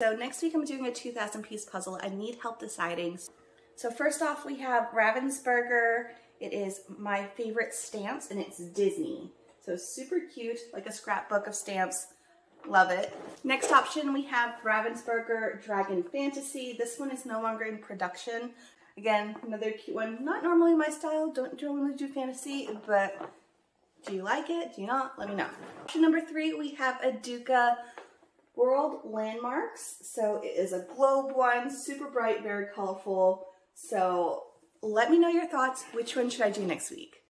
So next week I'm doing a 2,000 piece puzzle. I need help deciding. So first off we have Ravensburger. It is my favorite stamps and it's Disney. So super cute, like a scrapbook of stamps. Love it. Next option we have Ravensburger Dragon Fantasy. This one is no longer in production. Again, another cute one. Not normally my style, don't normally do fantasy, but do you like it? Do you not? Let me know. Option number three, we have Educa World Landmarks. So it is a globe one, super bright, very colorful. So let me know your thoughts. Which one should I do next week?